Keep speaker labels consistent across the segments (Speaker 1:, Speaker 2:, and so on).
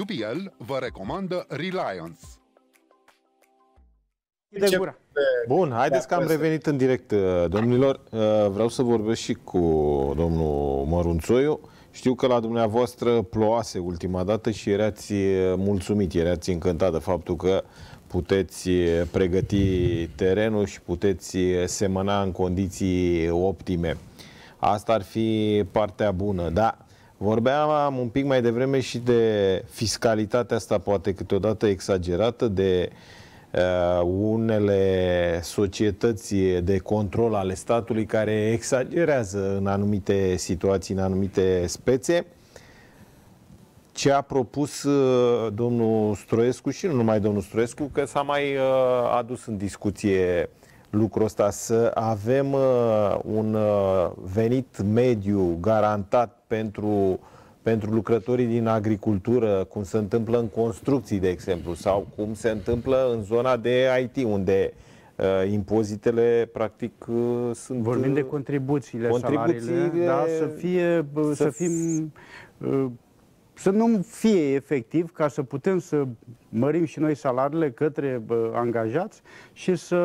Speaker 1: UBL vă recomandă Reliance.
Speaker 2: De gura. Bun, haideți că am revenit în direct, uh, domnilor. Uh, vreau să vorbesc și cu domnul Mărunțoiu. Știu că la dumneavoastră ploase ultima dată și erați uh, mulțumit, erați încântat de faptul că puteți pregăti terenul și puteți semăna în condiții optime. Asta ar fi partea bună, da. Vorbeam un pic mai devreme și de fiscalitatea asta poate câteodată exagerată, de uh, unele societăți de control ale statului care exagerează în anumite situații, în anumite spețe. Ce a propus uh, domnul Stroescu și nu numai domnul Stroescu, că s-a mai uh, adus în discuție lucrul ăsta, să avem uh, un uh, venit mediu garantat pentru, pentru lucrătorii din agricultură, cum se întâmplă în construcții, de exemplu, sau cum se întâmplă în zona de IT, unde uh, impozitele practic uh, sunt...
Speaker 3: Vorbim de uh, contribuțiile, contribuțiile salariile, da, să fie, să, să fim... Uh, să nu fie efectiv ca să putem să mărim și noi salariile către uh, angajați și să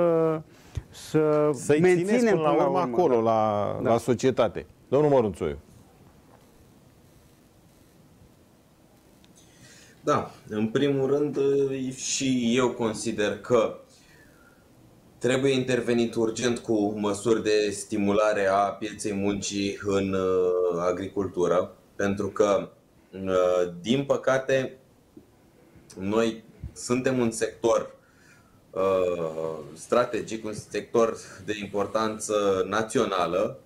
Speaker 3: să
Speaker 2: Să-i menținem până la urmă, urmă acolo, da. la, da. la societate. Domnul Mărunțoiu.
Speaker 4: Da, în primul rând și eu consider că trebuie intervenit urgent cu măsuri de stimulare a pieței muncii în uh, agricultură, pentru că, uh, din păcate, noi suntem un sector Uh, strategic, un sector de importanță națională.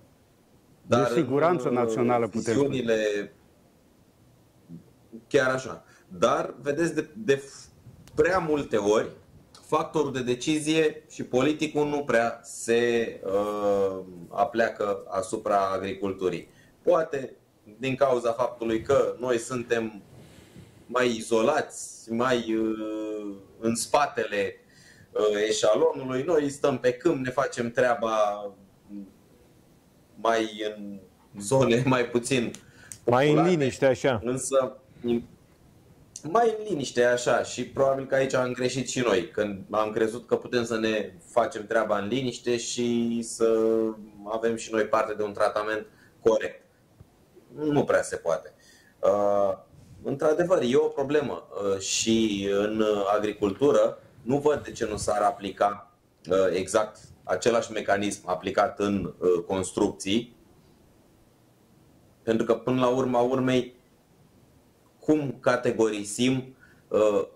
Speaker 3: Dar de siguranță în, națională putem spune.
Speaker 4: Chiar așa. Dar, vedeți, de, de prea multe ori, factorul de decizie și politicul nu prea se uh, apleacă asupra agriculturii. Poate din cauza faptului că noi suntem mai izolați, mai uh, în spatele Uh, eșalonului. Noi stăm pe câmp, ne facem treaba mai în zone mai puțin
Speaker 2: populate, Mai în liniște, așa.
Speaker 4: Însă mai în liniște, așa, și probabil că aici am greșit și noi, când am crezut că putem să ne facem treaba în liniște și să avem și noi parte de un tratament corect. Nu prea se poate. Uh, într-adevăr, e o problemă uh, și în agricultură nu văd de ce nu s-ar aplica uh, exact același mecanism aplicat în uh, construcții, pentru că până la urma urmei, cum categorisim uh,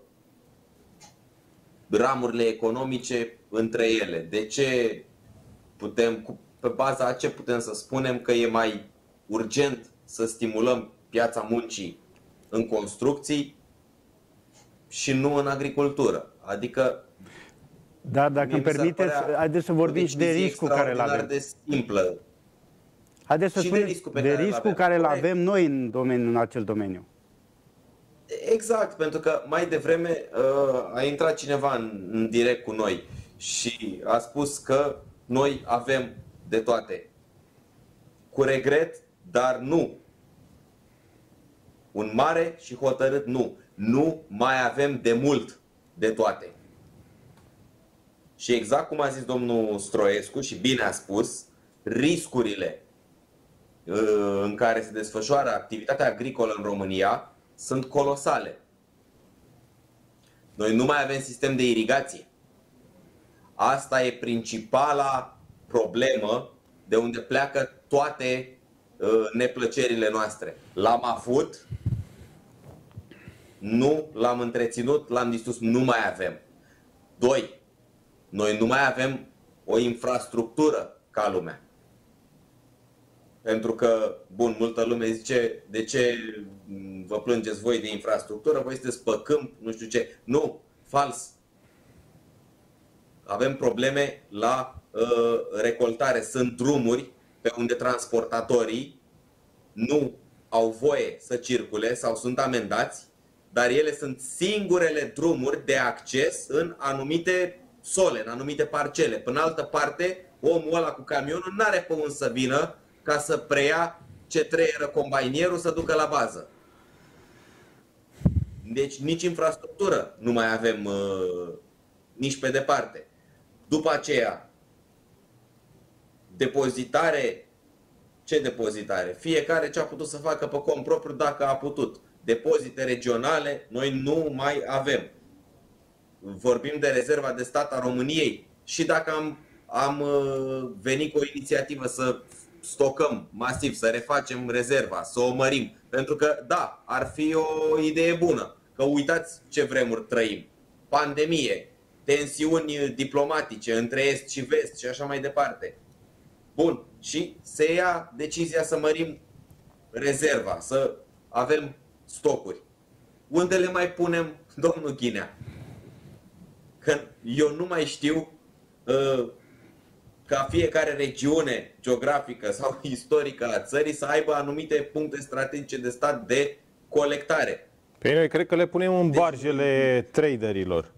Speaker 4: ramurile economice între ele? De ce putem, pe baza a ce putem să spunem că e mai urgent să stimulăm piața muncii în construcții și nu în agricultură? Adică
Speaker 3: da, dacă îmi permiteți, haideți să vorbim și de riscul care îl avem.
Speaker 4: de simplă.
Speaker 3: Haideți să spunem de riscul, pe de care riscul care îl avem noi în, domeniu, în acel domeniu.
Speaker 4: Exact, pentru că mai devreme uh, a intrat cineva în, în direct cu noi și a spus că noi avem de toate. Cu regret, dar nu. Un mare și hotărât nu. Nu mai avem de mult de toate. Și exact cum a zis domnul Stroescu și bine a spus, riscurile uh, în care se desfășoară activitatea agricolă în România sunt colosale. Noi nu mai avem sistem de irigație. Asta e principala problemă de unde pleacă toate uh, neplăcerile noastre. L-am avut, nu l-am întreținut, l-am distrus, nu mai avem. Doi, noi nu mai avem o infrastructură ca lumea. Pentru că, bun, multă lume zice, de ce vă plângeți voi de infrastructură, voi sunteți pe câmp, nu știu ce. Nu, fals. Avem probleme la uh, recoltare. Sunt drumuri pe unde transportatorii nu au voie să circule sau sunt amendați dar ele sunt singurele drumuri de acces în anumite sole, în anumite parcele. Până altă parte, omul ăla cu camionul nu are pe unde să vină ca să preia ce treieră combainierul să ducă la bază. Deci nici infrastructură nu mai avem uh, nici pe departe. După aceea, depozitare, ce depozitare? Fiecare ce a putut să facă pe cont propriu dacă a putut. Depozite regionale, noi nu mai avem. Vorbim de rezerva de stat a României. Și dacă am, am uh, venit cu o inițiativă să stocăm masiv, să refacem rezerva, să o mărim. Pentru că, da, ar fi o idee bună. Că uitați ce vremuri trăim. Pandemie, tensiuni diplomatice între est și vest și așa mai departe. Bun, și se ia decizia să mărim rezerva, să avem stocuri. Unde le mai punem, domnul Ghinea? Că eu nu mai știu uh, ca fiecare regiune geografică sau istorică a țării să aibă anumite puncte strategice de stat de colectare.
Speaker 2: Păi noi cred că le punem în deci, barjele traderilor.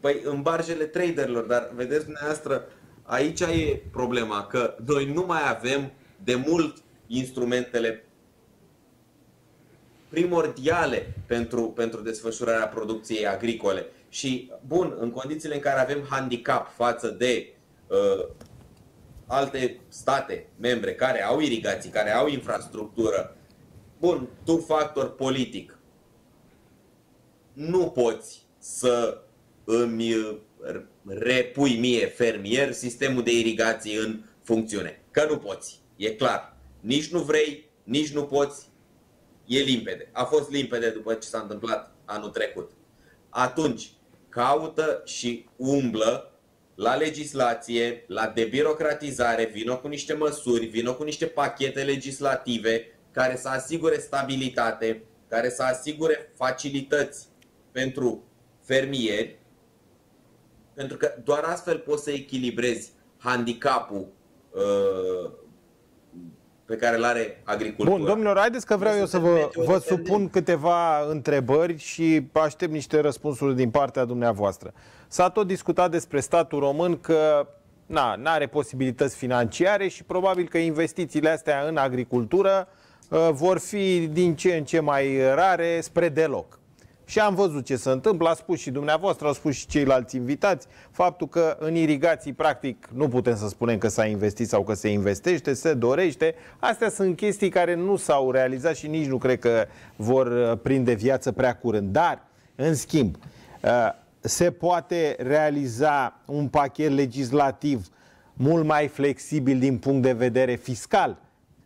Speaker 4: Păi în barjele traderilor, dar vedeți dumneavoastră, aici e problema, că noi nu mai avem de mult instrumentele primordiale pentru, pentru desfășurarea producției agricole. Și, bun, în condițiile în care avem handicap față de uh, alte state membre care au irigații, care au infrastructură, bun, tu factor politic, nu poți să îmi uh, repui mie fermier sistemul de irigații în funcțiune. Că nu poți, e clar. Nici nu vrei, nici nu poți, e limpede. A fost limpede după ce s-a întâmplat anul trecut. Atunci, caută și umblă la legislație, la debirocratizare, vină cu niște măsuri, vină cu niște pachete legislative care să asigure stabilitate, care să asigure facilități pentru fermieri, pentru că doar astfel poți să echilibrezi handicapul uh, pe care îl are agricultura.
Speaker 2: Bun, domnilor, haideți că vreau eu să vă, vă supun câteva întrebări și aștept niște răspunsuri din partea dumneavoastră. S-a tot discutat despre statul român că nu are posibilități financiare și probabil că investițiile astea în agricultură uh, vor fi din ce în ce mai rare spre deloc. Și am văzut ce se întâmplă, a spus și dumneavoastră, au spus și ceilalți invitați, faptul că în irigații, practic, nu putem să spunem că s-a investit sau că se investește, se dorește. Astea sunt chestii care nu s-au realizat și nici nu cred că vor uh, prinde viață prea curând. Dar, în schimb, uh, se poate realiza un pachet legislativ mult mai flexibil din punct de vedere fiscal.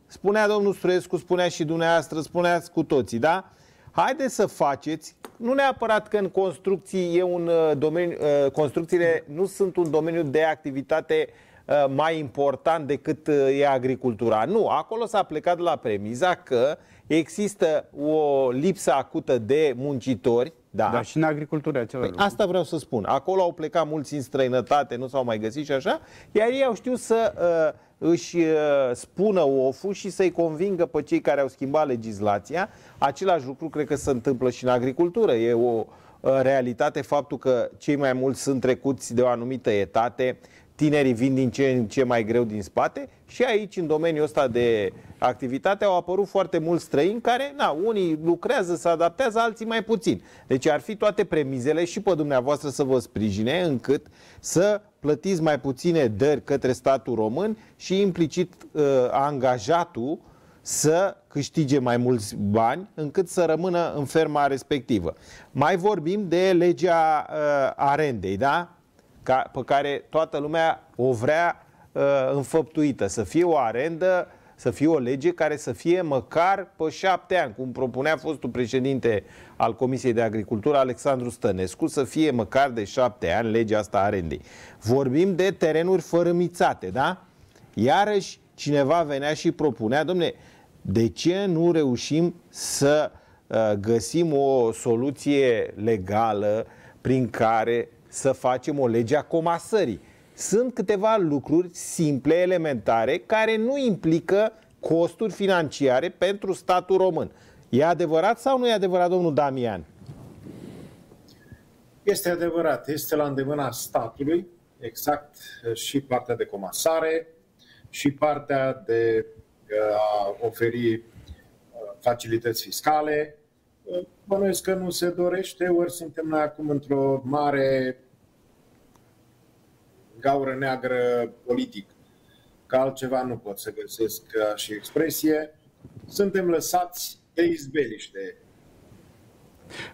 Speaker 2: Spunea domnul Struescu, spunea și dumneavoastră, spuneați cu toții, da? Haideți să faceți, nu neapărat că în construcții e un uh, domeniu, uh, construcțiile nu sunt un domeniu de activitate uh, mai important decât e agricultura. Nu, acolo s-a plecat la premiza că există o lipsă acută de muncitori, da.
Speaker 3: Dar și în agricultură același
Speaker 2: păi Asta vreau să spun. Acolo au plecat mulți în străinătate, nu s-au mai găsit și așa, iar ei au știut să uh, își uh, spună oful și să-i convingă pe cei care au schimbat legislația. Același lucru cred că se întâmplă și în agricultură. E o uh, realitate faptul că cei mai mulți sunt trecuți de o anumită etate, tinerii vin din ce în ce mai greu din spate și aici, în domeniul ăsta de activitate, au apărut foarte mulți străini care, na, unii lucrează, se adaptează, alții mai puțin. Deci ar fi toate premizele și pe dumneavoastră să vă sprijine încât să plătiți mai puține dări către statul român și implicit uh, angajatul să câștige mai mulți bani încât să rămână în ferma respectivă. Mai vorbim de legea uh, arendei, da? Ca, pe care toată lumea o vrea uh, înfăptuită, să fie o arendă uh, să fie o lege care să fie măcar pe șapte ani, cum propunea fostul președinte al Comisiei de Agricultură, Alexandru Stănescu, să fie măcar de șapte ani legea asta a arendei. Vorbim de terenuri fărâmițate, da? Iarăși cineva venea și propunea, domne, de ce nu reușim să uh, găsim o soluție legală prin care să facem o lege a comasării? sunt câteva lucruri simple, elementare, care nu implică costuri financiare pentru statul român. E adevărat sau nu e adevărat, domnul Damian?
Speaker 5: Este adevărat, este la îndemâna statului, exact, și partea de comasare, și partea de uh, a oferi uh, facilități fiscale, bănuiesc că nu se dorește, ori suntem noi acum într-o mare gaură neagră politic. Că altceva nu pot să găsesc și expresie. Suntem lăsați de izbeliște.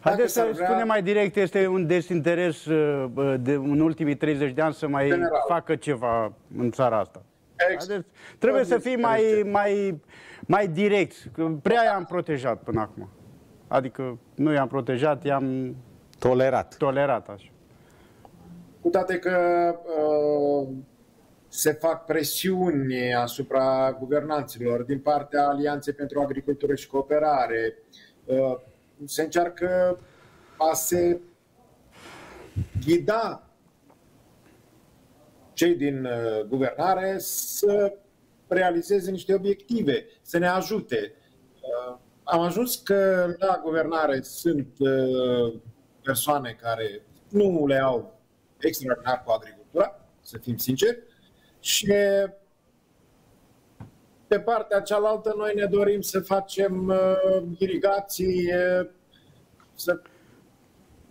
Speaker 3: Haideți să vrea... spunem mai direct, este un desinteres uh, de, în ultimii 30 de ani să mai General. facă ceva în țara asta. Haideți, trebuie să fii mai, mai, mai direct. Prea i-am protejat până acum. Adică nu i-am protejat, i-am
Speaker 2: tolerat.
Speaker 3: Tolerat, așa.
Speaker 5: Cu toate că uh, se fac presiuni asupra guvernanților din partea Alianței pentru Agricultură și Cooperare. Uh, se încearcă a se ghida cei din uh, guvernare să realizeze niște obiective, să ne ajute. Uh, am ajuns că la guvernare sunt uh, persoane care nu le au extraordinar cu agricultura, să fim sinceri, și pe partea cealaltă noi ne dorim să facem uh, irigații, uh, să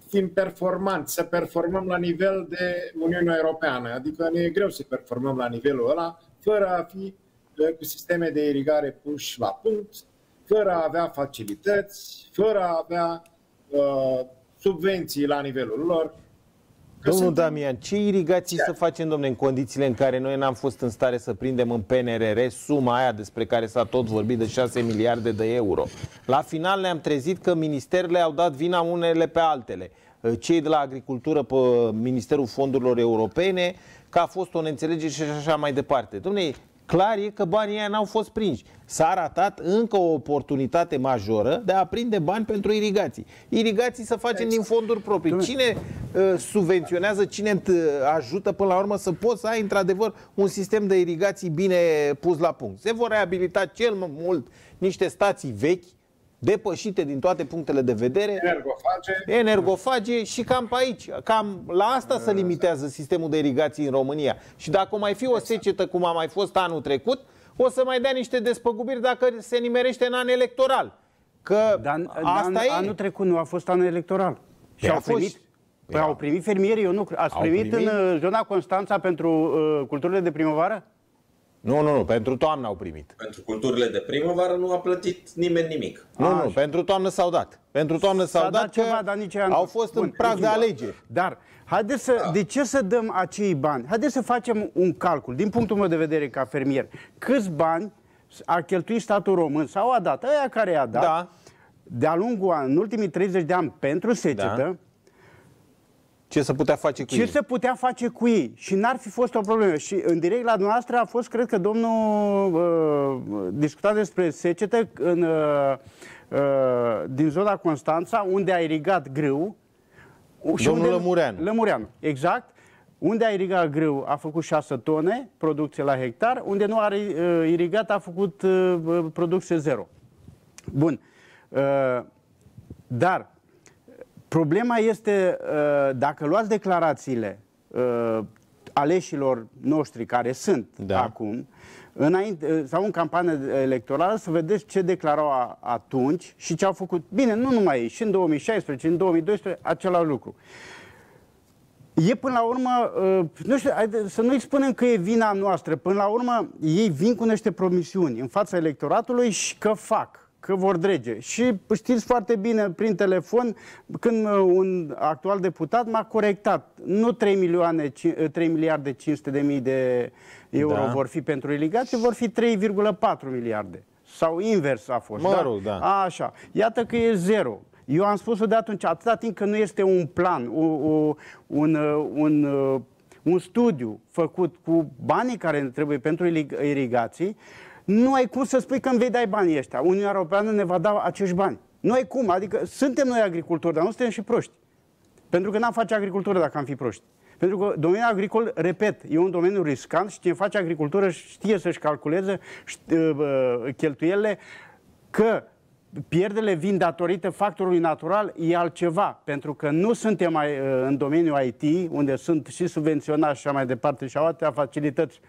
Speaker 5: fim performanți, să performăm la nivel de Uniunea Europeană. Adică ne e greu să performăm la nivelul ăla fără a fi uh, cu sisteme de irigare puși la punct, fără a avea facilități, fără a avea uh, subvenții la nivelul lor.
Speaker 2: Domnul sunt... Damian, ce irigații să facem, domnule, în condițiile în care noi n-am fost în stare să prindem în PNRR suma aia despre care s-a tot vorbit de 6 miliarde de euro? La final ne-am trezit că ministerele au dat vina unele pe altele. Cei de la agricultură pe Ministerul Fondurilor Europene, că a fost o neînțelegere și așa mai departe. Domnule, clar e că banii ăia n-au fost prinși. S-a ratat încă o oportunitate majoră de a prinde bani pentru irigații. Irigații să facem din fonduri proprii. Cine uh, subvenționează, cine uh, ajută până la urmă să poți să ai într-adevăr un sistem de irigații bine pus la punct. Se vor reabilita cel mult niște stații vechi, depășite din toate punctele de vedere,
Speaker 5: energofage,
Speaker 2: energofage și cam pe aici. Cam la asta se limitează sistemul de irigații în România. Și dacă mai fi o secetă cum a mai fost anul trecut, o să mai dea niște despăgubiri dacă se nimerește în an electoral. Că Dar asta an, e.
Speaker 3: Anul trecut nu a fost an electoral. Și păi au primit, Păi au primit fermierii, eu nu Ați primit, primit în uh, zona Constanța pentru uh, culturile de primăvară?
Speaker 2: Nu, nu, nu, pentru toamnă au primit.
Speaker 4: Pentru culturile de primăvară nu a plătit nimeni nimic.
Speaker 2: Nu, A, nu, pentru toamnă s-au dat. Pentru toamnă s-au dat, dat ceva, dar nici au fost Bun, în prag de alegeri.
Speaker 3: Dar haideți să, da. de ce să dăm acei bani? Haideți să facem un calcul, din punctul meu de vedere ca fermier. Câți bani a cheltuit statul român sau a dat, aia care i-a dat, da. de-a lungul an, în ultimii 30 de ani pentru secetă, da
Speaker 2: ce se putea face cu
Speaker 3: ce
Speaker 2: ei?
Speaker 3: se putea face cu ei. Și n-ar fi fost o problemă. Și în direct la noastră a fost, cred că domnul uh, discuta despre secetă în, uh, uh, din zona Constanța, unde a irigat grâu.
Speaker 2: Și domnul unde, Lămureanu.
Speaker 3: Lămureanu, exact. Unde a irigat grâu a făcut 6 tone producție la hectar, unde nu a uh, irigat a făcut uh, producție zero. Bun. Uh, dar Problema este, uh, dacă luați declarațiile uh, aleșilor noștri care sunt da. acum, înainte, uh, sau în campanie electorală, să vedeți ce declarau atunci și ce au făcut. Bine, nu numai ei, și în 2016, în 2012, același lucru. E până la urmă, nu știu, să nu-i spunem că e vina noastră, până la urmă ei vin cu niște promisiuni în fața electoratului și că fac că vor drege. Și știți foarte bine prin telefon când uh, un actual deputat m-a corectat. Nu 3, milioane, 3 uh, miliarde 500 de mii de euro da. vor fi pentru irigație, vor fi 3,4 miliarde. Sau invers a fost.
Speaker 2: Mă rog, da?
Speaker 3: da. A, așa. Iată că e zero. Eu am spus-o de atunci, atâta timp că nu este un plan, uh, un, un, un, un studiu făcut cu banii care trebuie pentru irigații, nu ai cum să spui că îmi vei dai banii ăștia. Uniunea Europeană ne va da acești bani. Nu ai cum, adică suntem noi agricultori, dar nu suntem și proști. Pentru că n-am face agricultură dacă am fi proști. Pentru că domeniul agricol, repet, e un domeniu riscant și cine face agricultură știe să-și calculeze cheltuielile că pierdele vin datorită factorului natural e altceva, pentru că nu suntem mai, în domeniul IT, unde sunt și subvenționați și așa mai departe și au atâtea facilități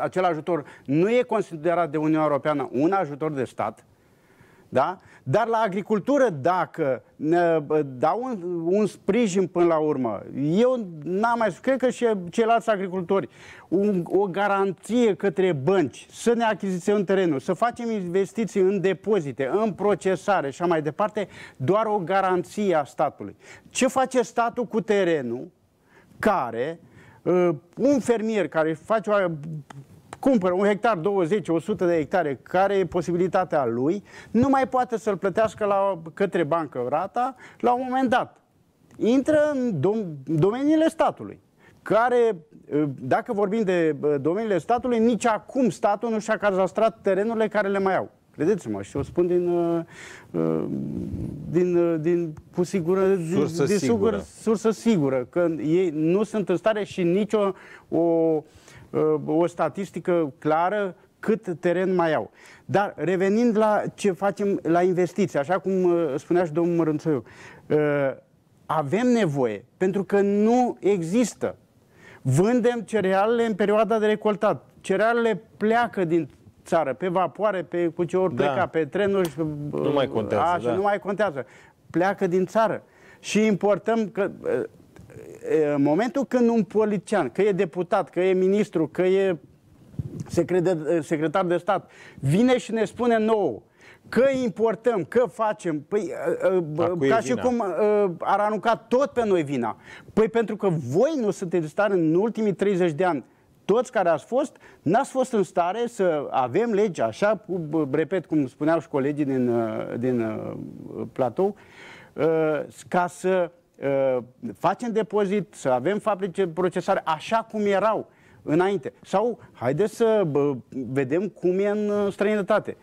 Speaker 3: acel ajutor nu e considerat de Uniunea Europeană un ajutor de stat, Da? Dar la agricultură, dacă dau un, un sprijin până la urmă, eu n-am mai cred că și ceilalți agricultori, un, o garanție către bănci, să ne achiziționăm terenul, să facem investiții în depozite, în procesare și așa mai departe, doar o garanție a statului. Ce face statul cu terenul care uh, un fermier care face o cumpără un hectar, 20, 100 de hectare, care e posibilitatea lui, nu mai poate să-l plătească la, către bancă rata la un moment dat. Intră în dom- domeniile statului care, ă, dacă vorbim de domeniile statului, nici acum statul nu și-a cazastrat terenurile care le mai au. Credeți-mă, și o spun din, ă, ă, din, din cu sigură,
Speaker 2: sursă,
Speaker 3: din,
Speaker 2: sigură.
Speaker 3: Sigură, sursă sigură, că ei nu sunt în stare și nicio o, Uh, o statistică clară cât teren mai au. Dar revenind la ce facem la investiții, așa cum uh, spunea și domnul Mărânțoiu, uh, avem nevoie, pentru că nu există. Vândem cerealele în perioada de recoltat. Cerealele pleacă din țară, pe vapoare, pe cu ce ori da. pleca, pe trenuri.
Speaker 2: Nu mai contează.
Speaker 3: Așa, da. nu mai contează. Pleacă din țară. Și importăm, că în momentul când un politician, că e deputat, că e ministru, că e secretar de stat, vine și ne spune nouă că importăm, că facem, păi, ca și cum ar arunca tot pe noi vina. Păi pentru că voi nu sunteți în stare în ultimii 30 de ani toți care ați fost, n-ați fost în stare să avem legi, așa, repet, cum spuneau și colegii din, din platou, ca să Uh, facem depozit, să avem fabrice procesare așa cum erau înainte. Sau haideți să bă, vedem cum e în uh, străinătate.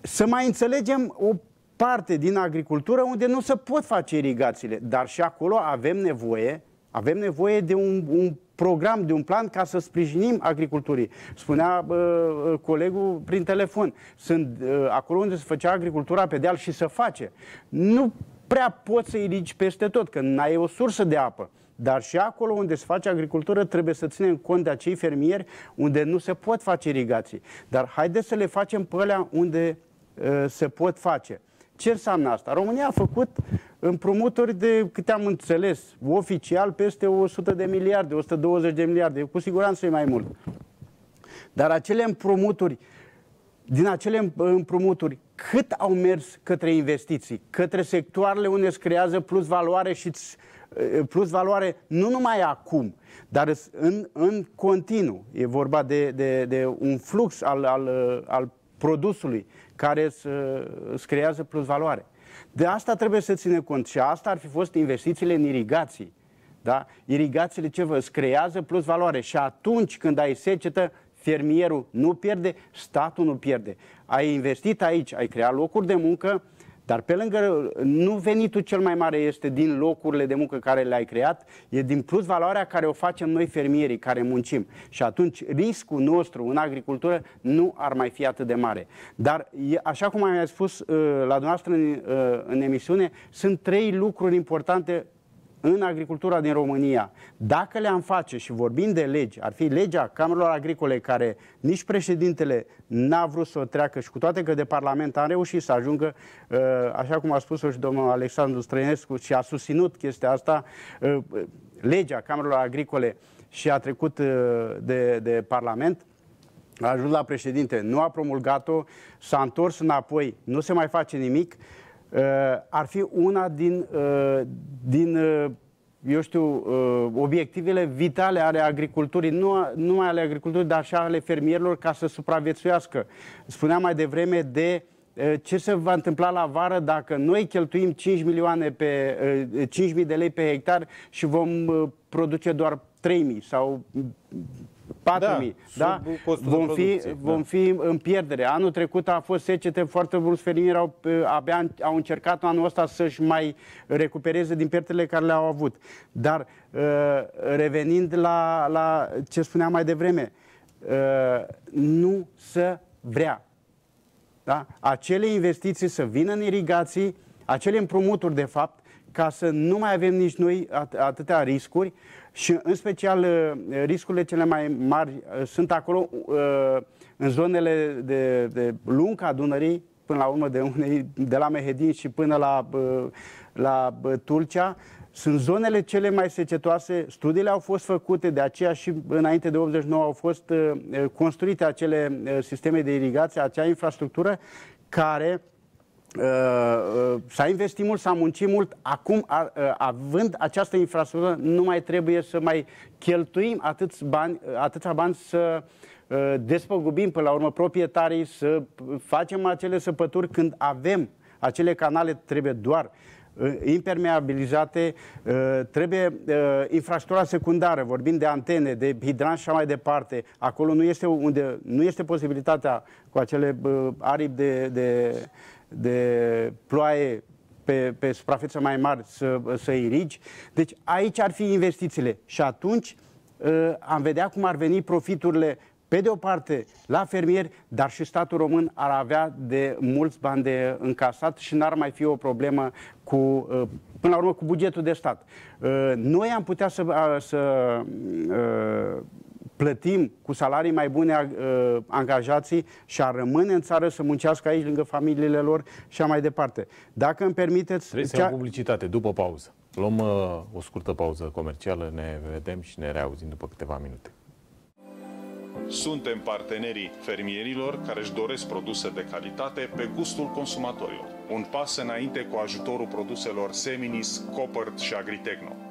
Speaker 3: Să mai înțelegem o parte din agricultură unde nu se pot face irigațiile, dar și acolo avem nevoie, avem nevoie de un, un program, de un plan ca să sprijinim agriculturii. Spunea uh, colegul prin telefon, sunt uh, acolo unde se făcea agricultura pe deal și se face. Nu prea poți să irigi peste tot, că n-ai o sursă de apă. Dar și acolo unde se face agricultură trebuie să ținem cont de acei fermieri unde nu se pot face irigații. Dar haideți să le facem pe alea unde uh, se pot face. Ce înseamnă asta? România a făcut împrumuturi de, câte am înțeles, oficial peste 100 de miliarde, 120 de miliarde, cu siguranță e mai mult. Dar acele împrumuturi, din acele împrumuturi, cât au mers către investiții, către sectoarele unde se creează plus valoare și plus valoare nu numai acum, dar în, în continuu. E vorba de, de, de un flux al, al, al produsului care îți creează plus valoare. De asta trebuie să ține cont și asta ar fi fost investițiile în irigații. Da? Irigațiile ce vă creează plus valoare și atunci când ai secetă, fermierul nu pierde, statul nu pierde. Ai investit aici, ai creat locuri de muncă, dar pe lângă, nu venitul cel mai mare este din locurile de muncă care le-ai creat, e din plus valoarea care o facem noi fermierii care muncim. Și atunci riscul nostru în agricultură nu ar mai fi atât de mare. Dar, așa cum am mai spus uh, la dumneavoastră în, uh, în emisiune, sunt trei lucruri importante în agricultura din România, dacă le-am face și vorbim de legi, ar fi legea Camerelor Agricole care nici președintele n-a vrut să o treacă și cu toate că de Parlament am reușit să ajungă, uh, așa cum a spus-o și domnul Alexandru Străinescu și a susținut chestia asta, uh, legea Camerelor Agricole și a trecut uh, de, de Parlament, a ajuns la președinte, nu a promulgat-o, s-a întors înapoi, nu se mai face nimic, Uh, ar fi una din, uh, din uh, eu știu, obiectivele vitale ale agriculturii, nu numai ale agriculturii, dar și ale fermierilor ca să supraviețuiască. Spuneam mai devreme de ce se va întâmpla la vară dacă noi cheltuim 5 milioane pe 5.000 de lei pe hectar și vom produce doar 3.000 sau 4.000, da? da? Vom fi, vom da. fi în pierdere. Anul trecut a fost secete, foarte mulți fermieri au, abia au încercat anul ăsta să-și mai recupereze din pierderile care le-au avut. Dar uh, revenind la, la ce spuneam mai devreme, uh, nu să vrea. Da? Acele investiții să vină în irigații, acele împrumuturi, de fapt, ca să nu mai avem nici noi at- atâtea riscuri și în special uh, riscurile cele mai mari uh, sunt acolo uh, în zonele de, de lung a Dunării, până la urmă de, unei, de la Mehedin și până la, la Tulcea, sunt zonele cele mai secetoase, studiile au fost făcute, de aceea și înainte de 89 au fost construite acele sisteme de irigație, acea infrastructură care Uh, uh, s-a investit mult, s-a muncit mult. Acum, uh, având această infrastructură, nu mai trebuie să mai cheltuim atâți bani, atâția bani să despăgubim până la urmă proprietarii, să facem acele săpături când avem acele canale, trebuie doar impermeabilizate, trebuie infrastructura secundară, vorbim de antene, de hidranți și așa mai departe. Acolo nu este, unde, nu este posibilitatea cu acele aripi de, de de ploaie pe, pe suprafețe mai mari să, să irigi. Deci aici ar fi investițiile. Și atunci uh, am vedea cum ar veni profiturile pe de o parte la fermieri, dar și statul român ar avea de mulți bani de încasat și n-ar mai fi o problemă cu, uh, până la urmă, cu bugetul de stat. Uh, noi am putea să, să plătim cu salarii mai bune uh, angajații și a rămâne în țară să muncească aici lângă familiile lor și a mai departe. Dacă îmi permiteți...
Speaker 2: Trebuie să cea... publicitate după pauză. Luăm uh, o scurtă pauză comercială, ne vedem și ne reauzim după câteva minute.
Speaker 6: Suntem partenerii fermierilor care își doresc produse de calitate pe gustul consumatorilor. Un pas înainte cu ajutorul produselor Seminis, Copert și Agritecno